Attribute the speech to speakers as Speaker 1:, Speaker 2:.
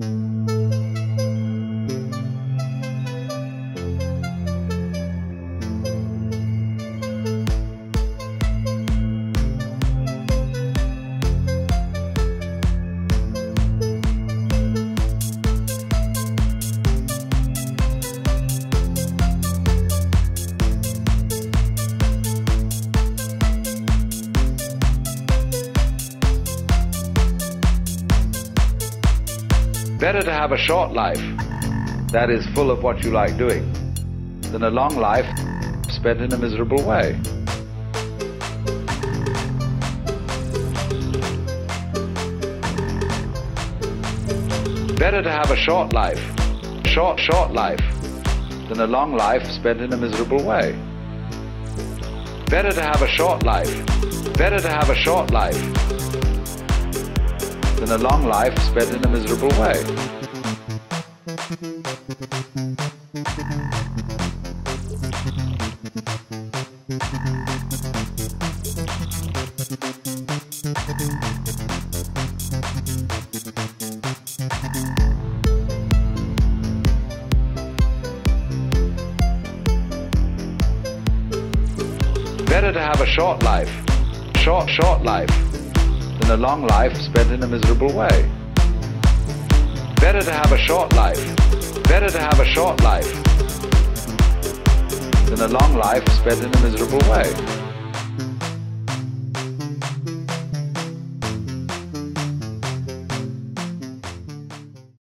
Speaker 1: Mm-hmm. Better to have a short life that is full of what you like doing than a long life spent in a miserable way. Better to have a short life, short, short life, than a long life spent in a miserable way. Better to have a short life, better to have a short life than a long life spent in a miserable way. Better to have a short life, short, short life, than a long life spent in a miserable way. Better to have a short life, better to have a short life, than a long life spent in a miserable way.